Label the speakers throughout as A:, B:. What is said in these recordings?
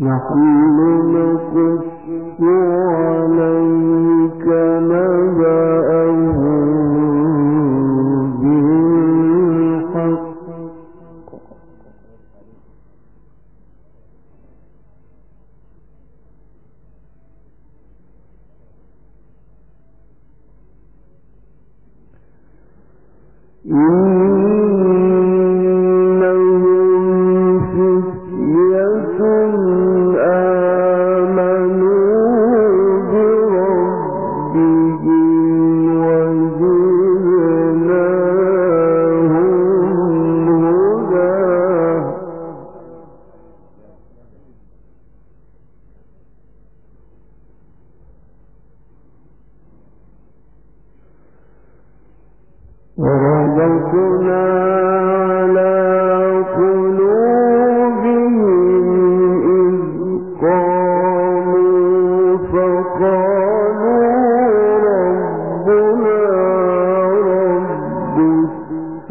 A: نحن نقص عليك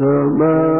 A: كما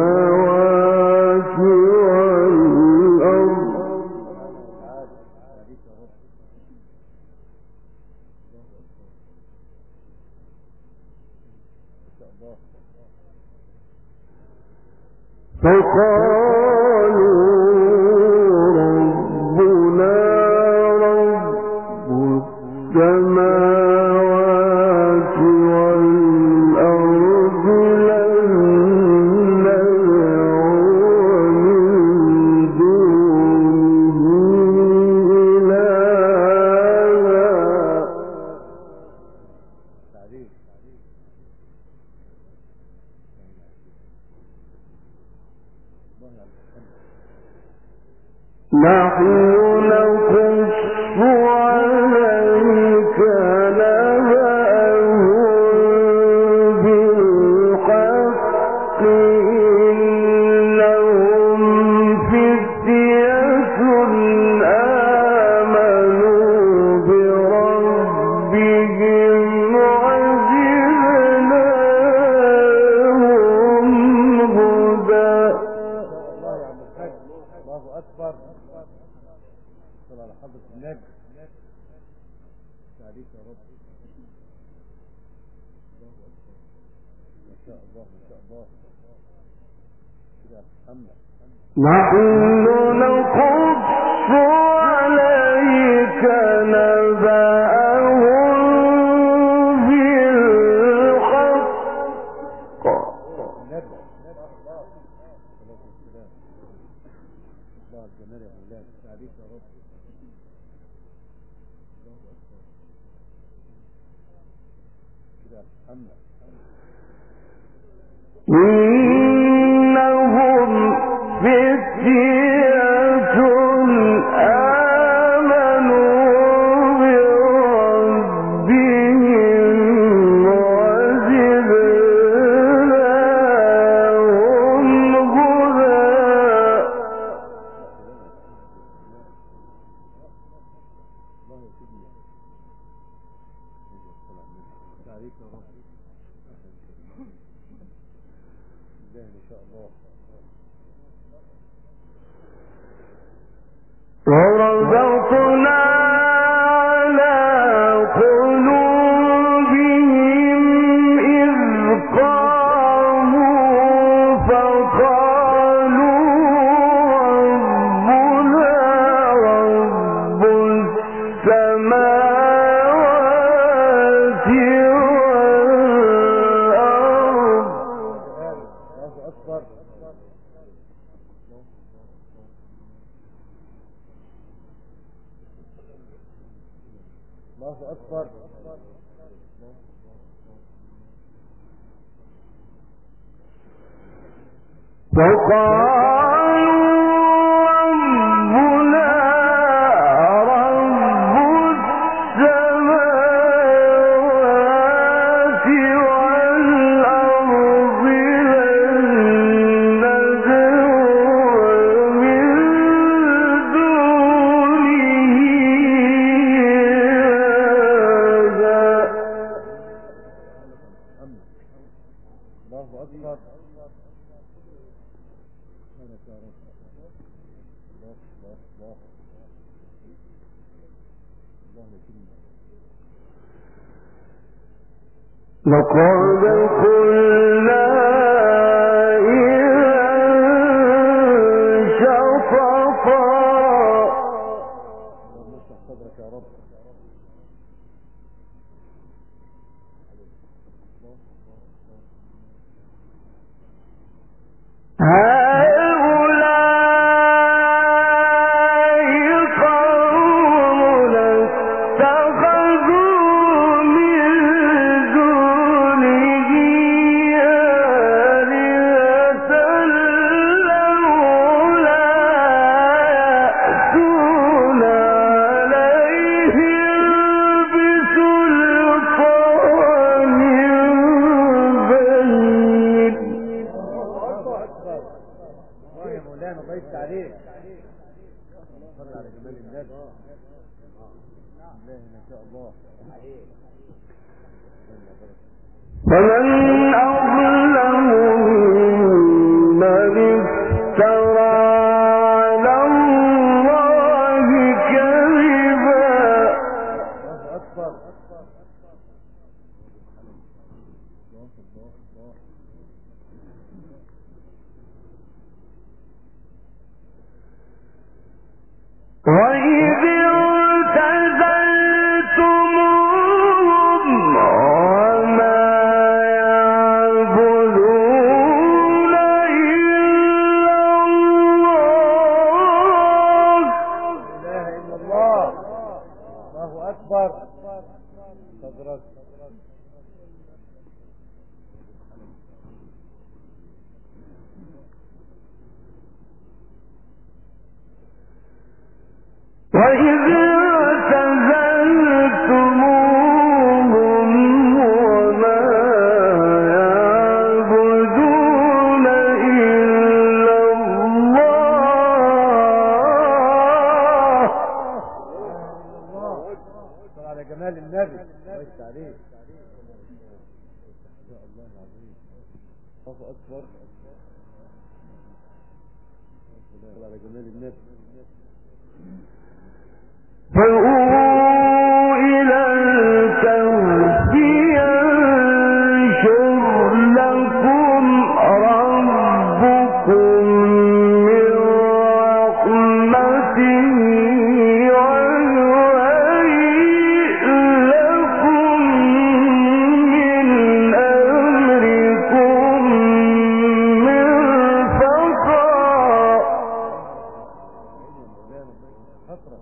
B: حسرة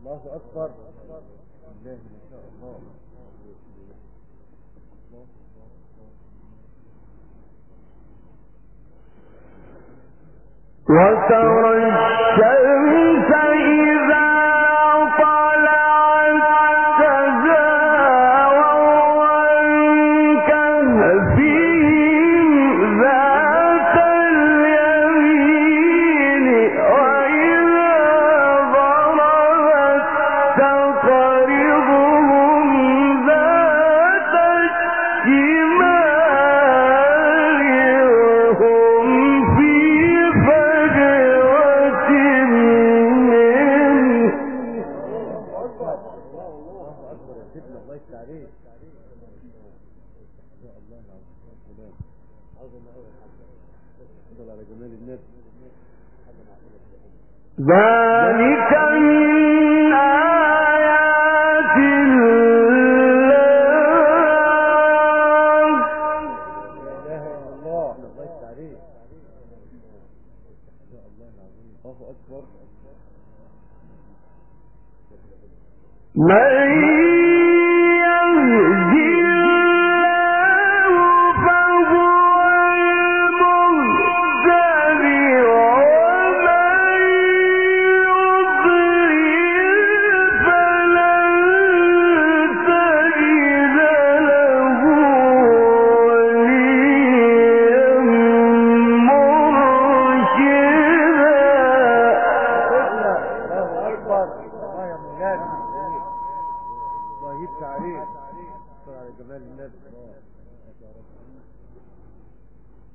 B: الله أكبر. الله ما شاء الله.
A: وترى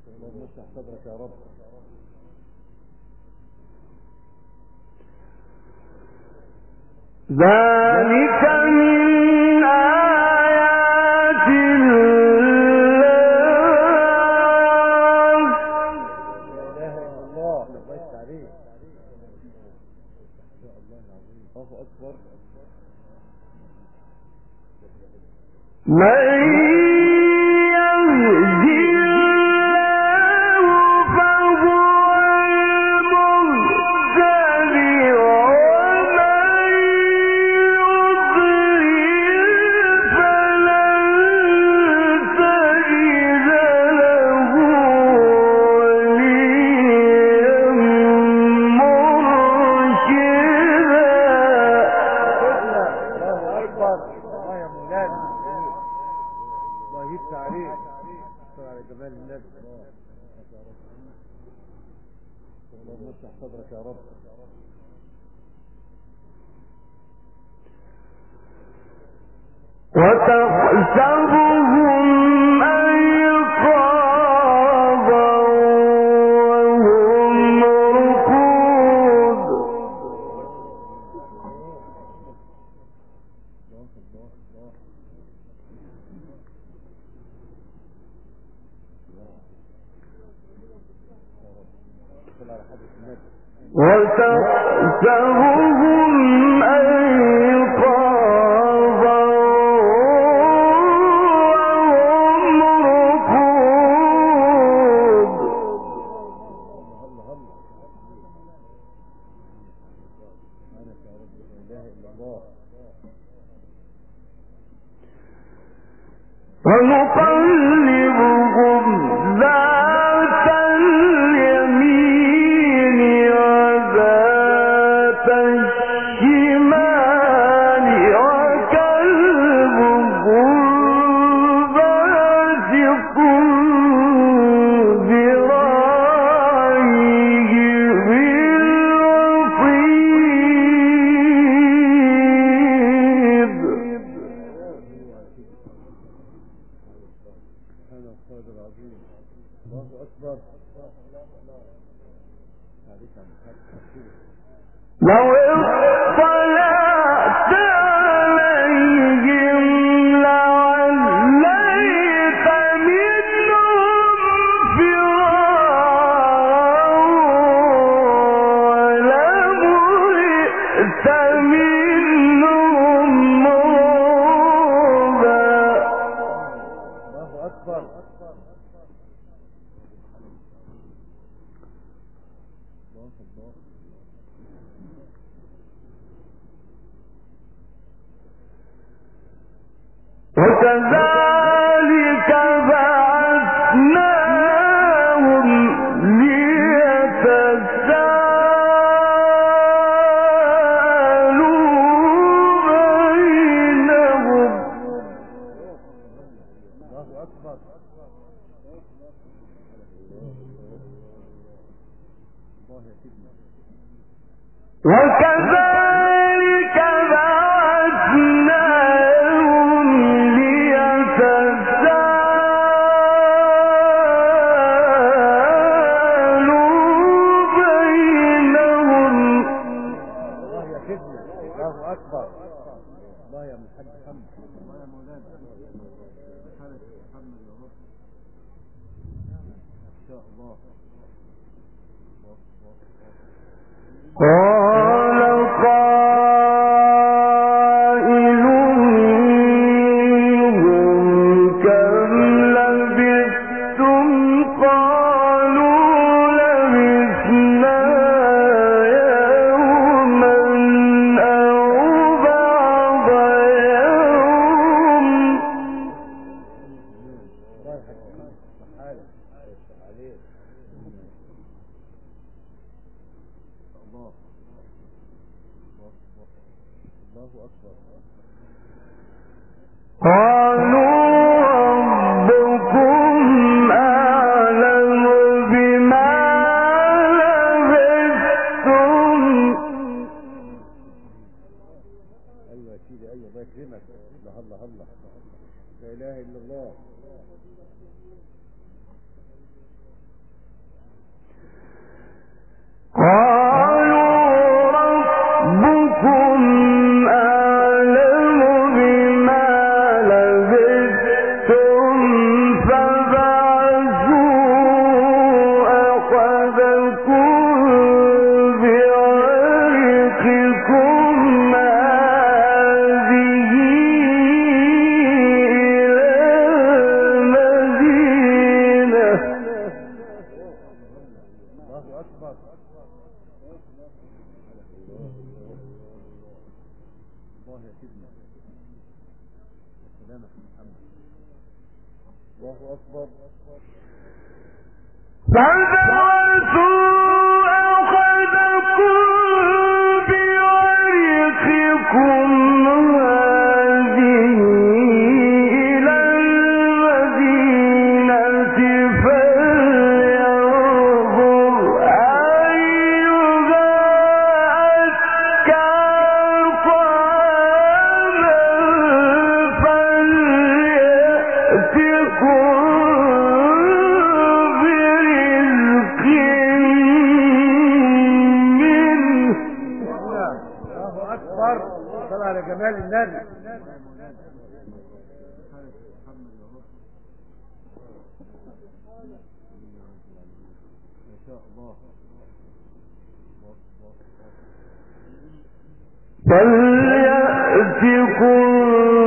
B: اللهم اشرح صدرك يا رب
A: ذلك من آه وتحسبه
B: لا إله إلا الله.
A: قال
B: ما شاء الله
A: فليأتكم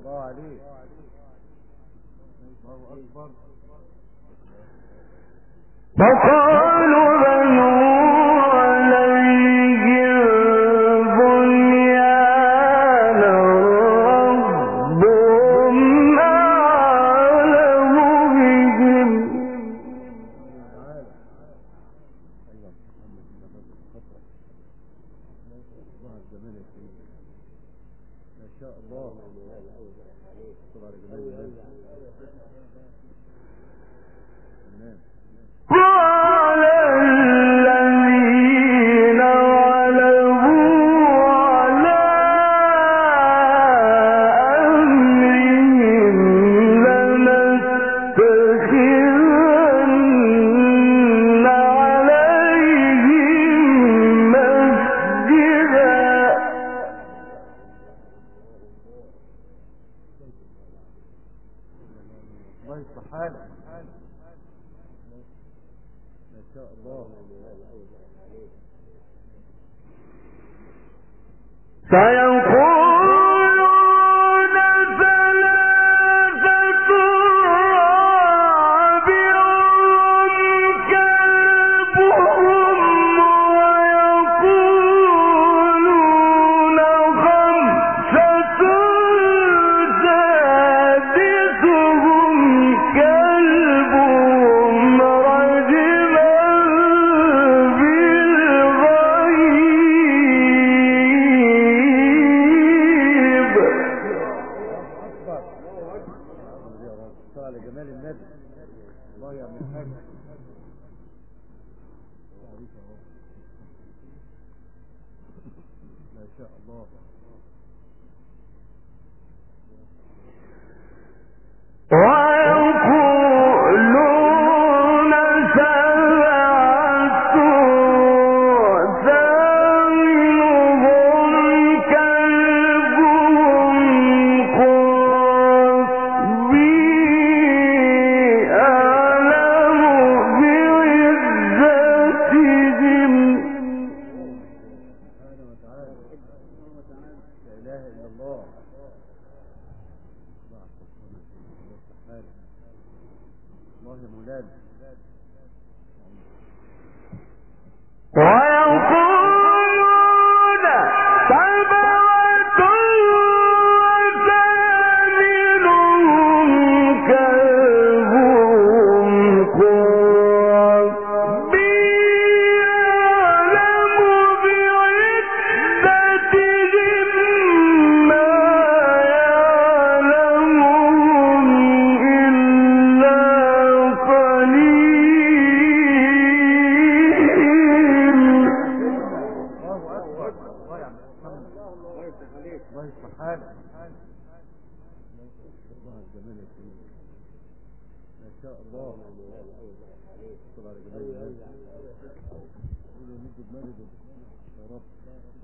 B: الله عليك الله أكبر. فقالوا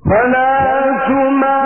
A: فلا تمار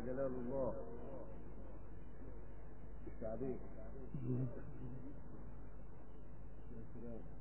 A: جل جلال الله. مش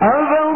A: لا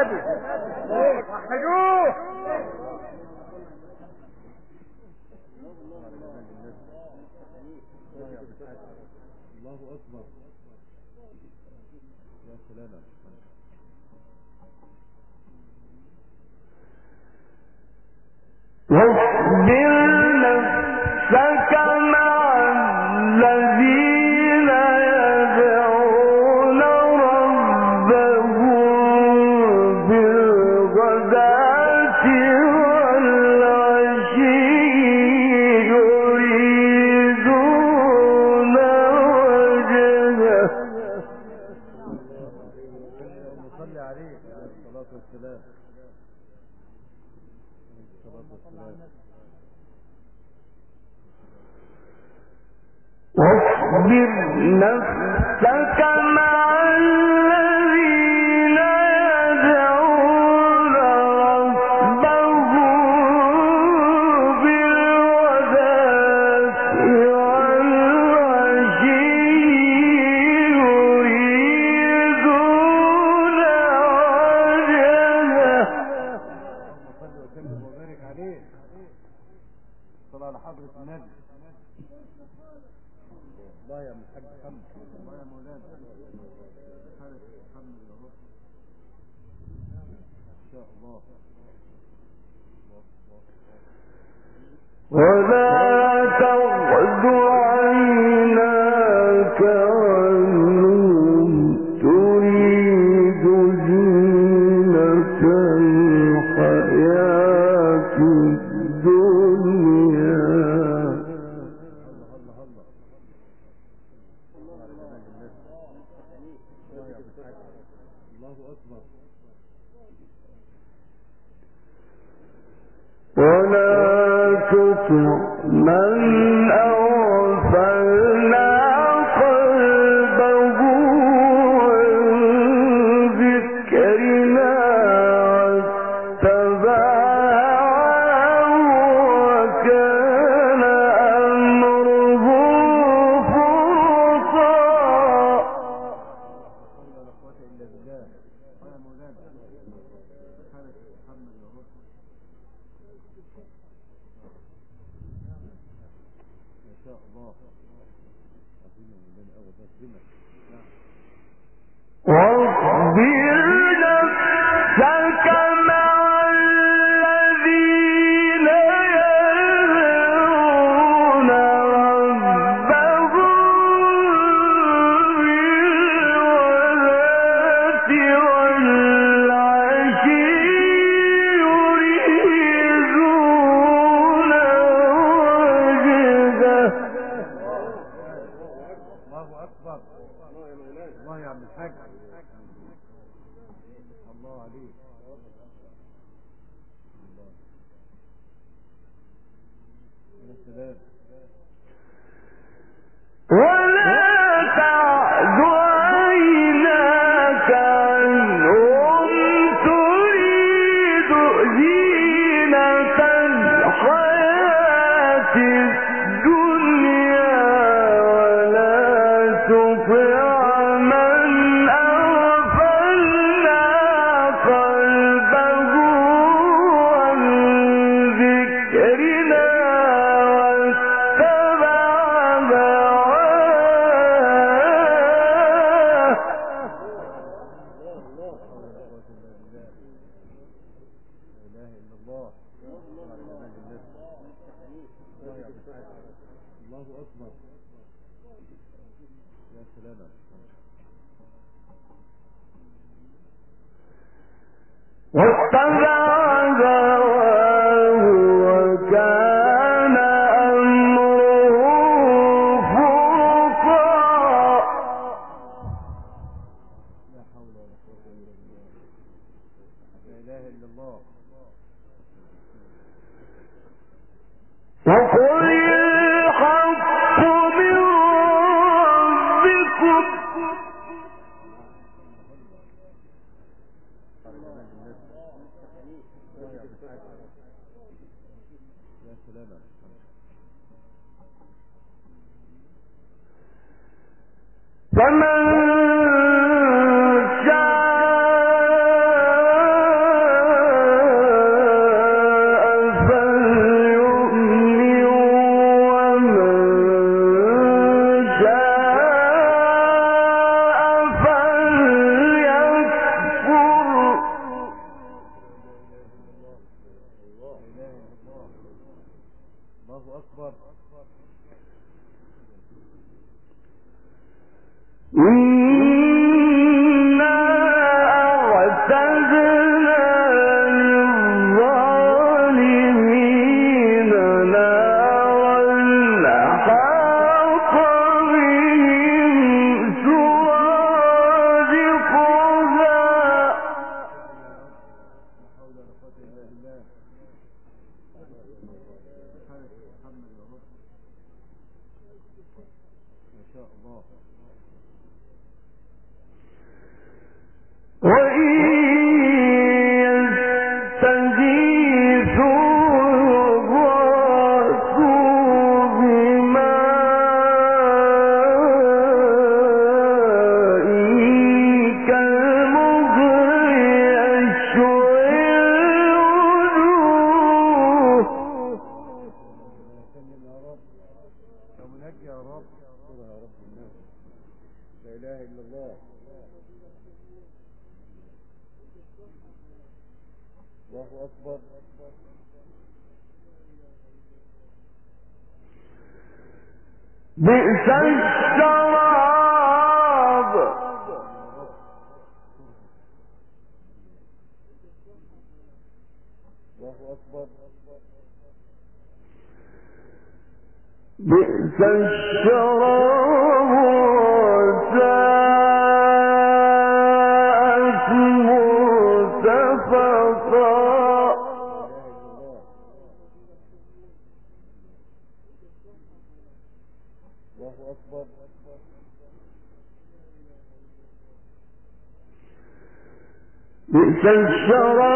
B: وحدوه الله أكبر. يا سلام.
A: واصبر.
B: الله الله اكبر
A: بئس الشراب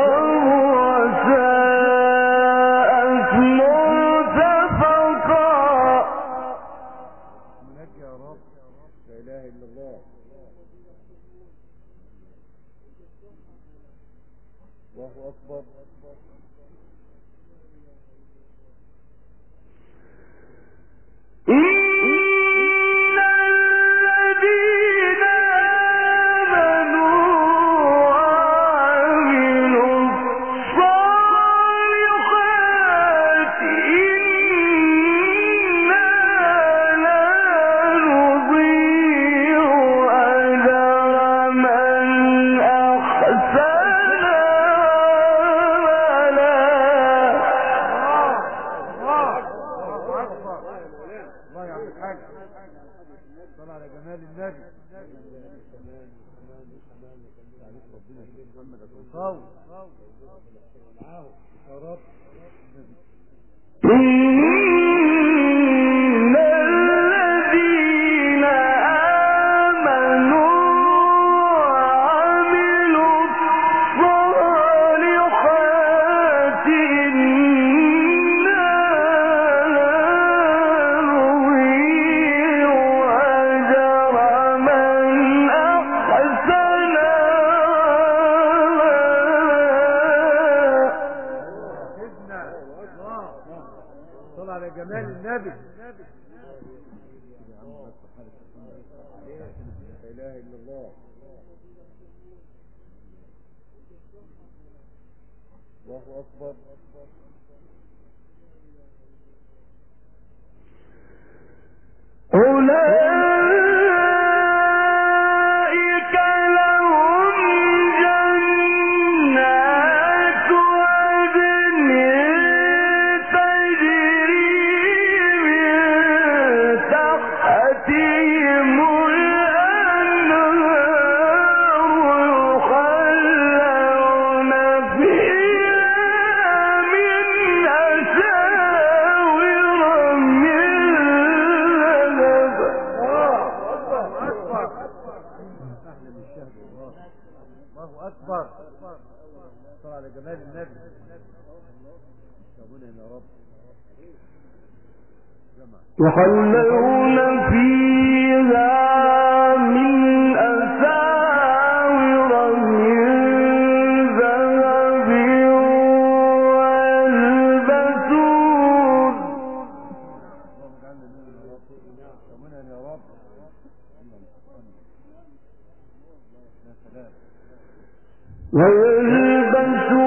A: ويلبسون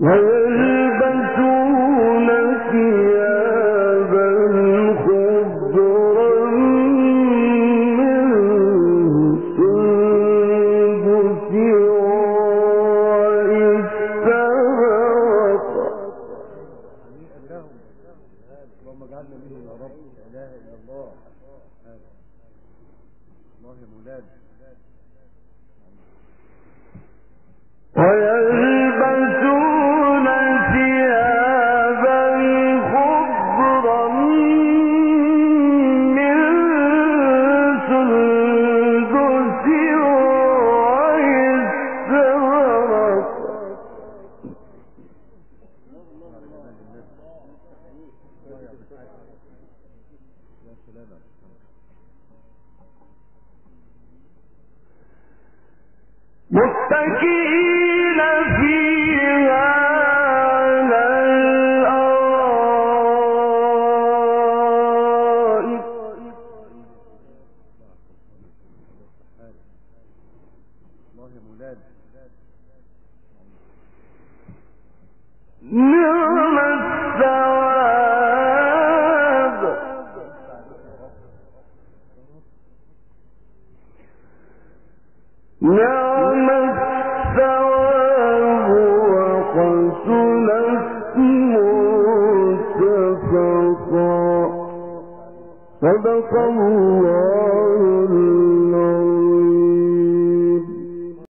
A: ويلبسون